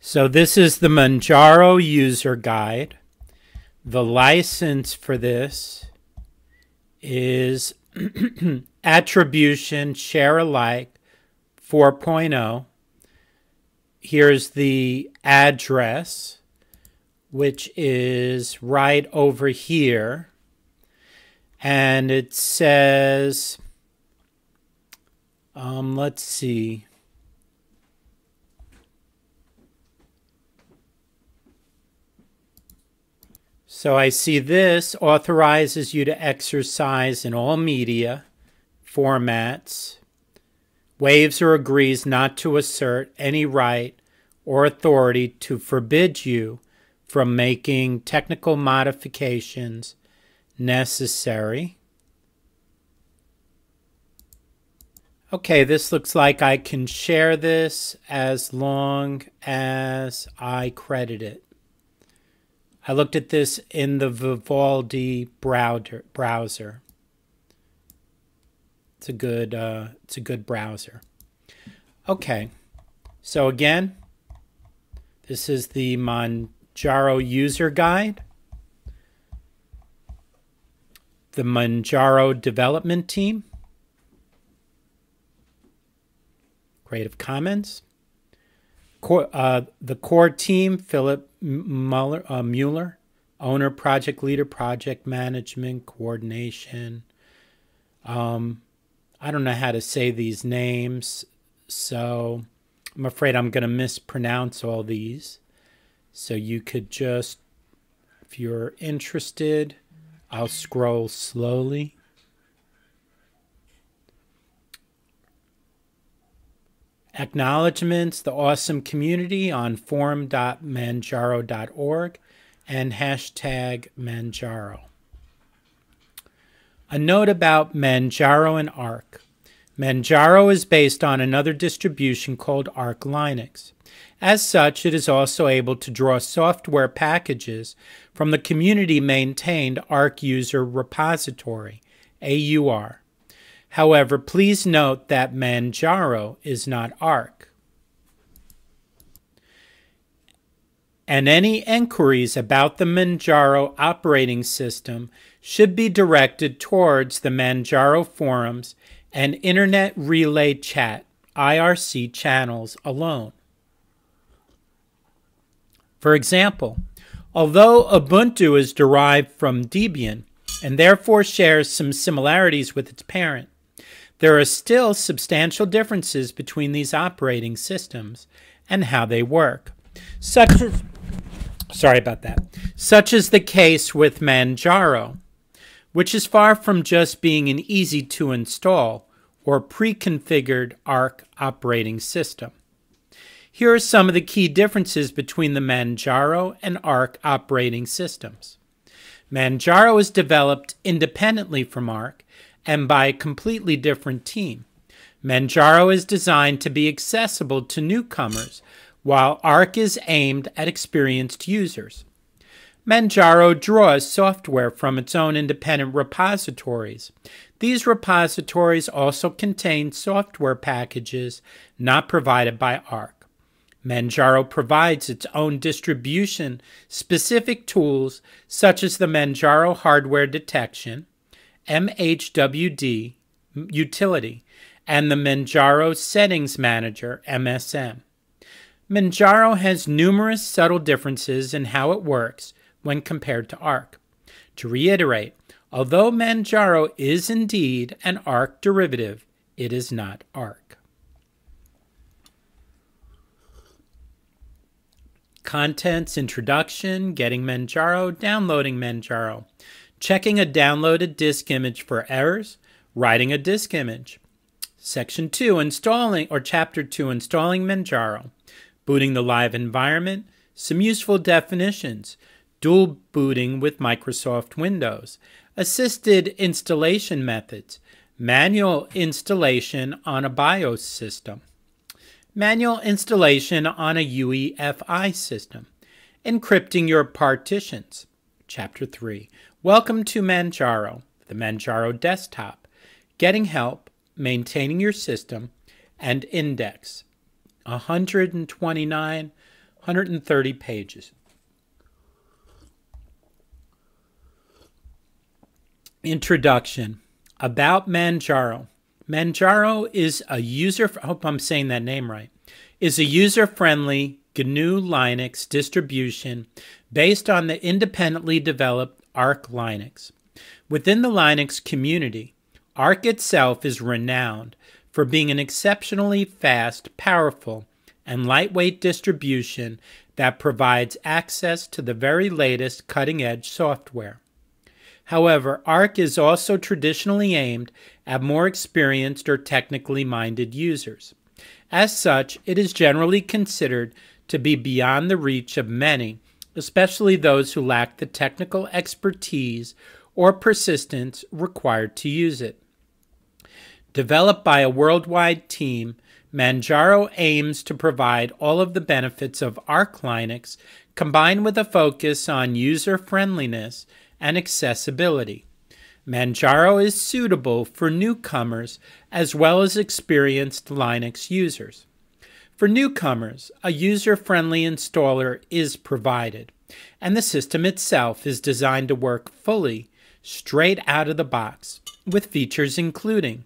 So this is the Manjaro user guide. The license for this is attribution share alike 4.0. Here's the address, which is right over here. And it says, um, let's see. So I see this authorizes you to exercise in all media formats, waives or agrees not to assert any right or authority to forbid you from making technical modifications necessary. Okay, this looks like I can share this as long as I credit it. I looked at this in the Vivaldi browser. It's a good uh, it's a good browser. Okay, so again, this is the Manjaro user guide. The Manjaro development team. Creative Commons. Core, uh, the core team, Philip Muller, uh, Mueller, owner, project leader, project management, coordination. Um, I don't know how to say these names, so I'm afraid I'm going to mispronounce all these. So you could just, if you're interested, I'll scroll slowly. Acknowledgements, the awesome community on forum.manjaro.org and hashtag Manjaro. A note about Manjaro and Arch. Manjaro is based on another distribution called Arch Linux. As such, it is also able to draw software packages from the community maintained Arch User Repository, AUR. However, please note that Manjaro is not Arch. And any inquiries about the Manjaro operating system should be directed towards the Manjaro forums and Internet Relay Chat IRC channels alone. For example, although Ubuntu is derived from Debian and therefore shares some similarities with its parent, there are still substantial differences between these operating systems and how they work, such as sorry about that, such as the case with Manjaro, which is far from just being an easy to install or pre-configured Arch operating system. Here are some of the key differences between the Manjaro and Arch operating systems. Manjaro is developed independently from Arch and by a completely different team. Manjaro is designed to be accessible to newcomers, while Arch is aimed at experienced users. Manjaro draws software from its own independent repositories. These repositories also contain software packages not provided by Arch. Manjaro provides its own distribution specific tools such as the Manjaro hardware detection, MHWD utility and the Manjaro Settings Manager MSM. Manjaro has numerous subtle differences in how it works when compared to Arch. To reiterate, although Manjaro is indeed an Arch derivative, it is not Arch. Contents Introduction, Getting Manjaro, Downloading Manjaro checking a downloaded disk image for errors, writing a disk image. Section 2, installing, or Chapter 2, installing Manjaro, booting the live environment, some useful definitions, dual booting with Microsoft Windows, assisted installation methods, manual installation on a BIOS system, manual installation on a UEFI system, encrypting your partitions. Chapter 3 Welcome to Manjaro, the Manjaro desktop, getting help, maintaining your system, and index. 129, 130 pages. Introduction About Manjaro. Manjaro is a user, I hope I'm saying that name right, is a user friendly GNU Linux distribution based on the independently developed Arch Linux. Within the Linux community, Arch itself is renowned for being an exceptionally fast, powerful, and lightweight distribution that provides access to the very latest cutting edge software. However, Arch is also traditionally aimed at more experienced or technically minded users. As such, it is generally considered to be beyond the reach of many, especially those who lack the technical expertise or persistence required to use it. Developed by a worldwide team, Manjaro aims to provide all of the benefits of Arch Linux combined with a focus on user friendliness and accessibility. Manjaro is suitable for newcomers as well as experienced Linux users. For newcomers, a user friendly installer is provided, and the system itself is designed to work fully straight out of the box, with features including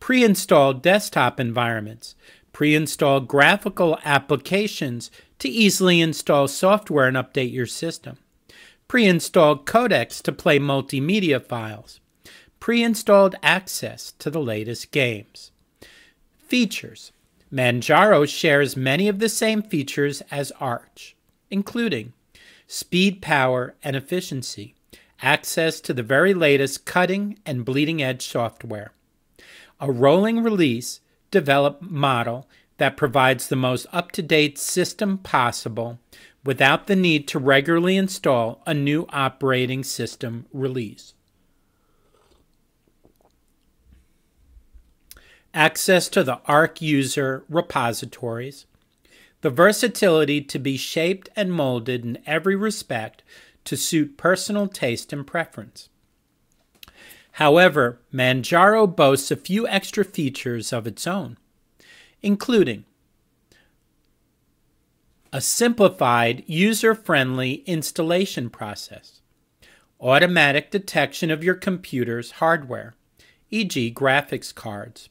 pre installed desktop environments, pre installed graphical applications to easily install software and update your system, pre installed codecs to play multimedia files, pre installed access to the latest games. Features Manjaro shares many of the same features as Arch, including speed, power, and efficiency, access to the very latest cutting and bleeding edge software, a rolling release develop model that provides the most up to date system possible without the need to regularly install a new operating system release. Access to the Arch user repositories, the versatility to be shaped and molded in every respect to suit personal taste and preference. However, Manjaro boasts a few extra features of its own, including a simplified, user friendly installation process, automatic detection of your computer's hardware, e.g., graphics cards,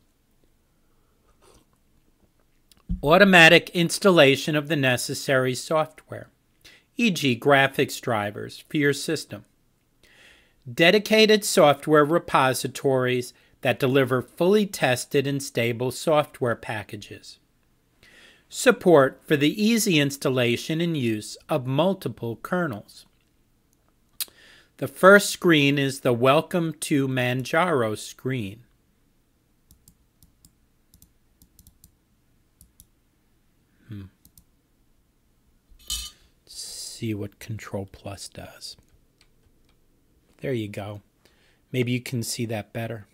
automatic installation of the necessary software, e.g., graphics drivers for your system, dedicated software repositories that deliver fully tested and stable software packages, support for the easy installation and use of multiple kernels. The first screen is the Welcome to Manjaro screen. See what Control Plus does. There you go. Maybe you can see that better.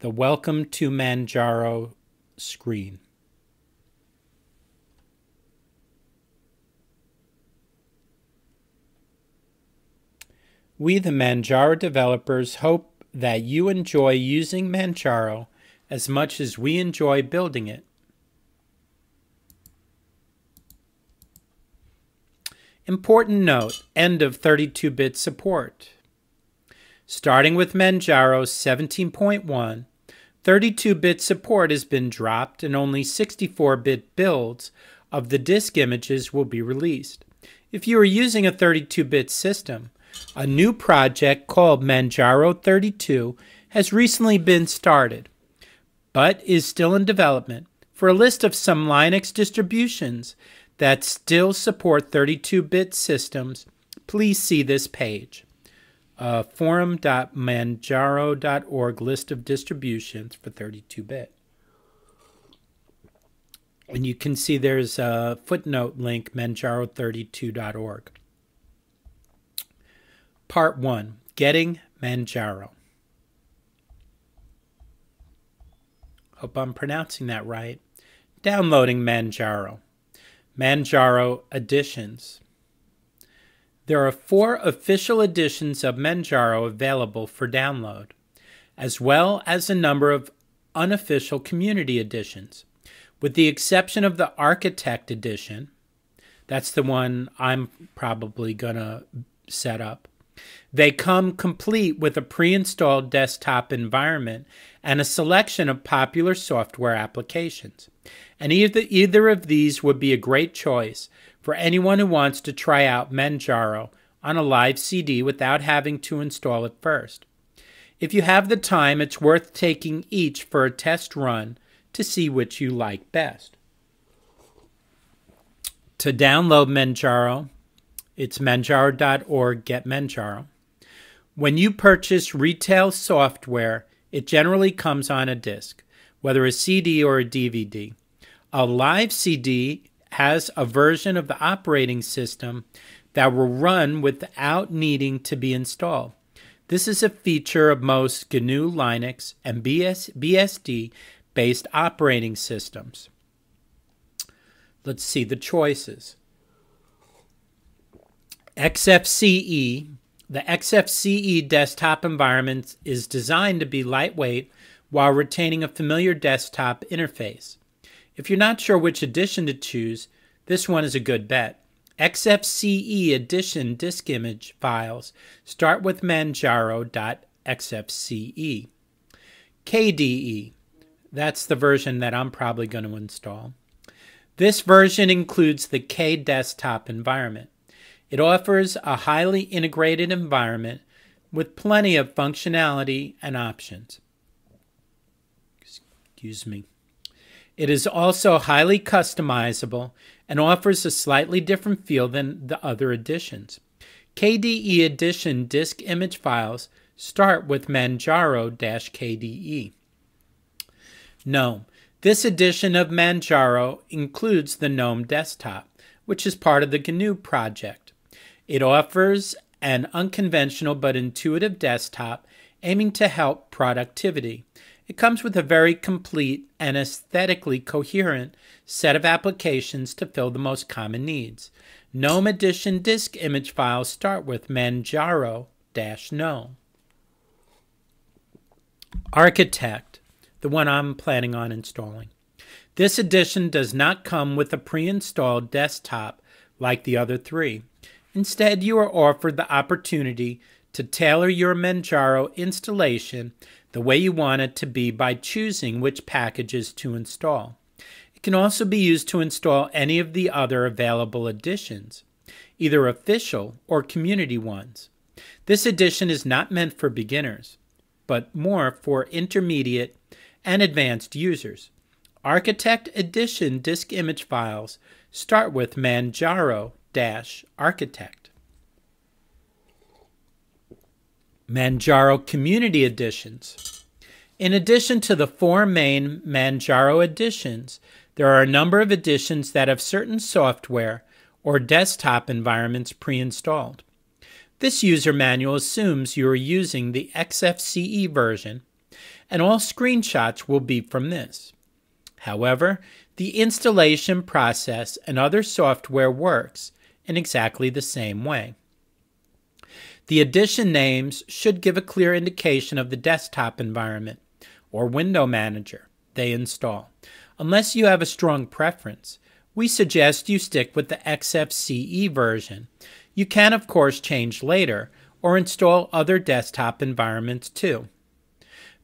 The Welcome to Manjaro screen. We, the Manjaro developers, hope that you enjoy using Manjaro as much as we enjoy building it. Important note end of 32 bit support. Starting with Manjaro 17.1, 32 bit support has been dropped and only 64 bit builds of the disk images will be released. If you are using a 32 bit system, a new project called Manjaro 32 has recently been started, but is still in development. For a list of some Linux distributions that still support 32 bit systems, please see this page. Uh, forum.manjaro.org list of distributions for 32 bit. And you can see there's a footnote link, manjaro32.org. Part 1 Getting Manjaro. Hope I'm pronouncing that right. Downloading Manjaro. Manjaro editions. There are four official editions of Manjaro available for download, as well as a number of unofficial community editions, With the exception of the Architect Edition, that's the one I'm probably going to set up. They come complete with a pre installed desktop environment and a selection of popular software applications. And either, either of these would be a great choice for anyone who wants to try out Manjaro on a live CD without having to install it first. If you have the time, it's worth taking each for a test run to see which you like best. To download Manjaro, it's manjaro.org, get Manjaro. When you purchase retail software, it generally comes on a disc, whether a CD or a DVD. A live CD has a version of the operating system that will run without needing to be installed. This is a feature of most GNU Linux and BS, BSD based operating systems. Let's see the choices. XFCE. The XFCE desktop environment is designed to be lightweight while retaining a familiar desktop interface. If you're not sure which edition to choose, this one is a good bet. XFCE edition disk image files start with manjaro.xfce. KDE, that's the version that I'm probably going to install. This version includes the K desktop environment. It offers a highly integrated environment with plenty of functionality and options. Excuse me. It is also highly customizable and offers a slightly different feel than the other editions. KDE Edition disk image files start with Manjaro KDE. GNOME. This edition of Manjaro includes the GNOME desktop, which is part of the GNU project. It offers an unconventional but intuitive desktop aiming to help productivity. It comes with a very complete and aesthetically coherent set of applications to fill the most common needs. GNOME Edition disk image files start with Manjaro GNOME. Architect, the one I'm planning on installing. This edition does not come with a pre installed desktop like the other three. Instead, you are offered the opportunity to tailor your Manjaro installation the way you want it to be by choosing which packages to install. It can also be used to install any of the other available editions, either official or community ones. This edition is not meant for beginners, but more for intermediate and advanced users. Architect Edition disk image files start with Manjaro Architect. Manjaro Community Editions. In addition to the four main Manjaro editions, there are a number of editions that have certain software or desktop environments pre installed. This user manual assumes you are using the XFCE version, and all screenshots will be from this. However, the installation process and other software works in exactly the same way. The edition names should give a clear indication of the desktop environment or window manager they install. Unless you have a strong preference, we suggest you stick with the XFCE version. You can, of course, change later or install other desktop environments too.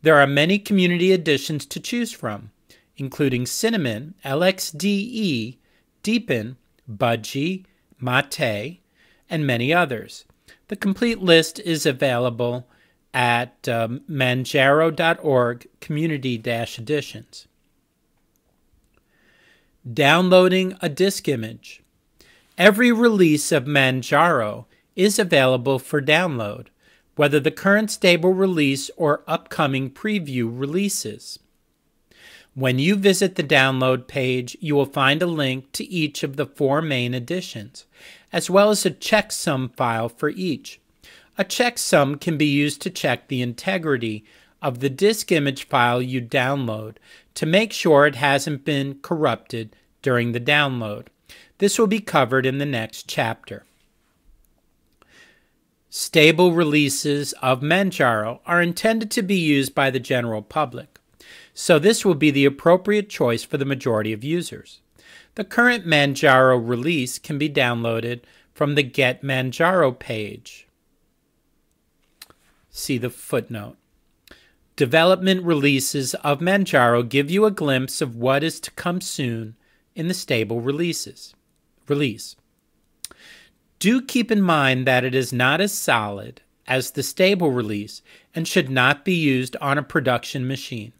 There are many community editions to choose from, including Cinnamon, LXDE, Deepin, Budgie, Mate, and many others. The complete list is available at um, manjaro.org community editions. Downloading a disk image. Every release of Manjaro is available for download, whether the current stable release or upcoming preview releases. When you visit the download page, you will find a link to each of the four main editions, as well as a checksum file for each. A checksum can be used to check the integrity of the disk image file you download to make sure it hasn't been corrupted during the download. This will be covered in the next chapter. Stable releases of Manjaro are intended to be used by the general public. so this will be the appropriate choice for the majority of users. The current Manjaro release can be downloaded from the Get Manjaro page. See the footnote. Development releases of Manjaro give you a glimpse of what is to come soon in the stable releases. Release. Do keep in mind that it is not as solid as the stable release and should not be used on a production machine.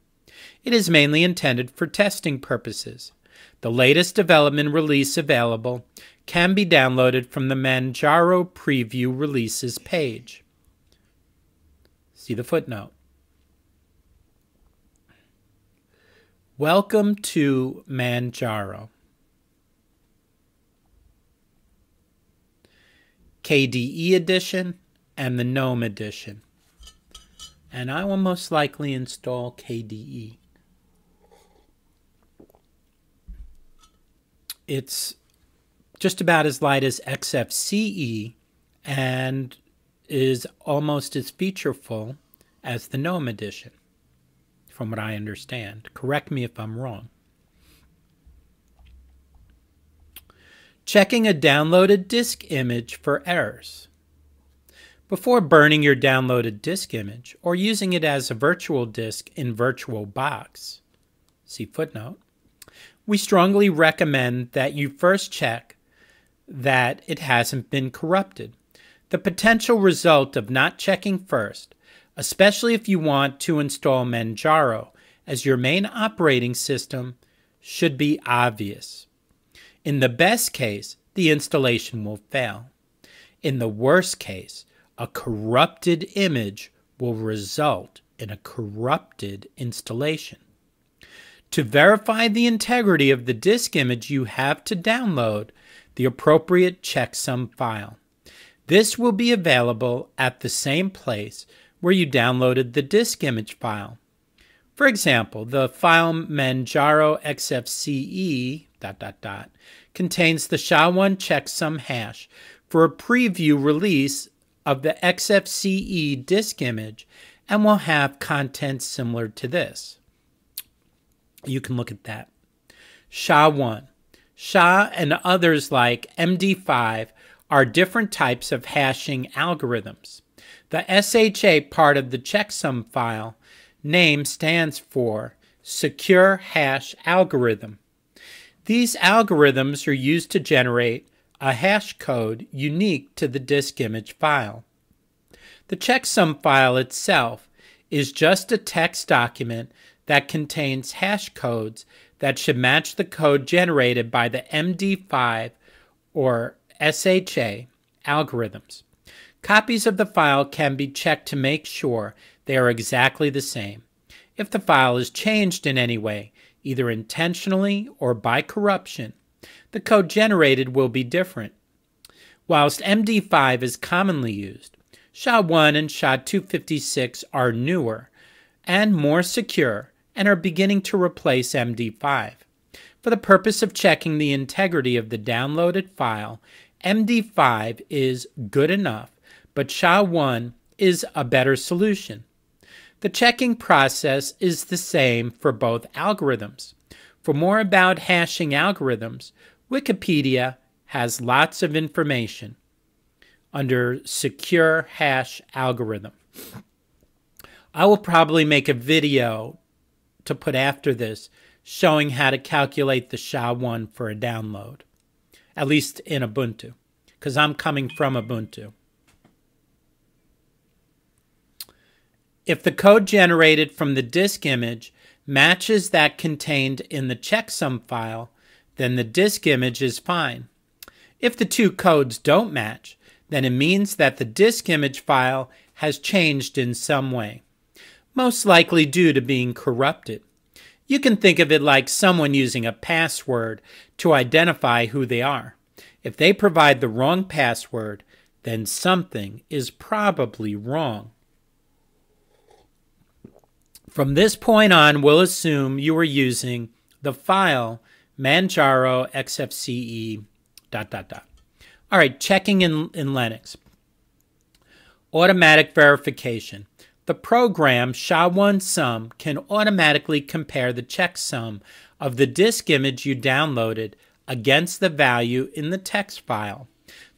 It is mainly intended for testing purposes. The latest development release available can be downloaded from the Manjaro Preview Releases page. See the footnote. Welcome to Manjaro. KDE edition and the GNOME edition. And I will most likely install KDE. It's just about as light as XFCE and is almost as featureful as the GNOME edition, from what I understand. Correct me if I'm wrong. Checking a downloaded disk image for errors. Before burning your downloaded disk image or using it as a virtual disk in VirtualBox, see footnote, we strongly recommend that you first check that it hasn't been corrupted. The potential result of not checking first, especially if you want to install Manjaro as your main operating system, should be obvious. In the best case, the installation will fail. In the worst case, a corrupted image will result in a corrupted installation. To verify the integrity of the disk image, you have to download the appropriate checksum file. This will be available at the same place where you downloaded the disk image file. For example, the file manjaro xfce dot, dot, dot, contains the SHA-1 checksum hash for a preview release of the XFCE disk image and will have content similar to this. You can look at that. SHA-1. SHA and others like MD5 are different types of hashing algorithms. The SHA part of the checksum file name stands for Secure Hash Algorithm. These algorithms are used to generate a hash code unique to the disk image file. The checksum file itself is just a text document that contains hash codes that should match the code generated by the MD5 or SHA algorithms. Copies of the file can be checked to make sure they are exactly the same. If the file is changed in any way, either intentionally or by corruption, the code generated will be different. Whilst MD5 is commonly used, SHA-1 and SHA-256 are newer and more secure and are beginning to replace MD5. For the purpose of checking the integrity of the downloaded file MD5 is good enough, but SHA-1 is a better solution. The checking process is the same for both algorithms. For more about hashing algorithms, Wikipedia has lots of information under Secure Hash Algorithm. I will probably make a video to put after this showing how to calculate the SHA-1 for a download at least in Ubuntu, because I'm coming from Ubuntu. If the code generated from the disk image matches that contained in the checksum file, then the disk image is fine. If the two codes don't match, then it means that the disk image file has changed in some way, most likely due to being corrupted. You can think of it like someone using a password to identify who they are. If they provide the wrong password, then something is probably wrong. From this point on, we'll assume you are using the file manjaro xfce dot dot dot. All right, checking in, in Linux. Automatic verification. The program SHA-1SUM can automatically compare the checksum of the disk image you downloaded against the value in the text file.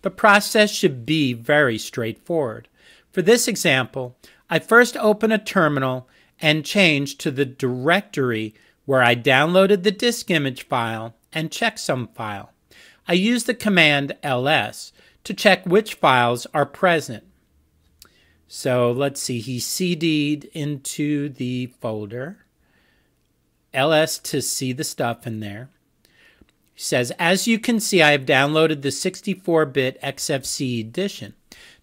The process should be very straightforward. For this example, I first open a terminal and change to the directory where I downloaded the disk image file and checksum file. I use the command ls to check which files are present. So let's see, he CD'd into the folder. ls to see the stuff in there. He says, as you can see, I have downloaded the 64-bit XFCE edition.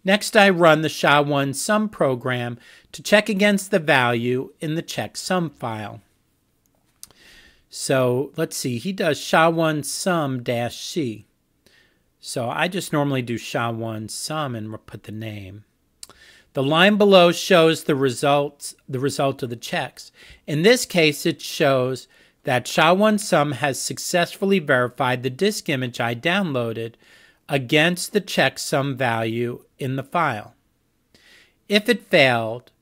Next, I run the SHA-1SUM program to check against the value in the checksum file. So let's see, he does SHA-1SUM-C. So I just normally do SHA-1SUM and put the name. The line below shows the results, the result of the checks. In this case, it shows that SHA-1SUM has successfully verified the disk image I downloaded against the checksum value in the file. If it failed,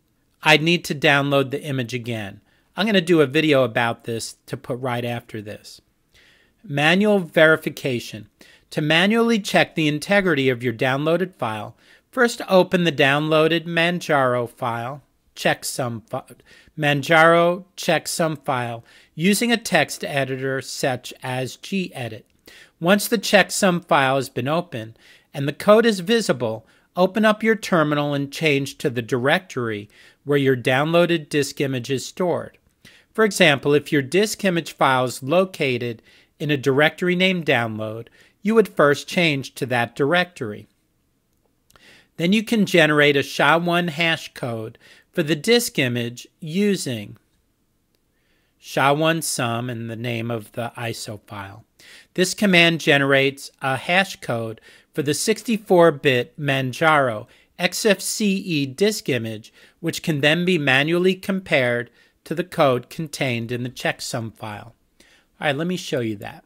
I'd need to download the image again. I'm going to do a video about this to put right after this. Manual verification. To manually check the integrity of your downloaded file, first open the downloaded Manjaro file, checksum Manjaro checksum file using a text editor such as gedit. Once the checksum file has been opened and the code is visible, open up your terminal and change to the directory where your downloaded disk image is stored. For example, if your disk image file is located in a directory named download, you would first change to that directory. Then you can generate a SHA-1 hash code for the disk image using SHA-1SUM and the name of the ISO file. This command generates a hash code for the 64-bit Manjaro XFCE disk image, which can then be manually compared to the code contained in the checksum file. All right, let me show you that.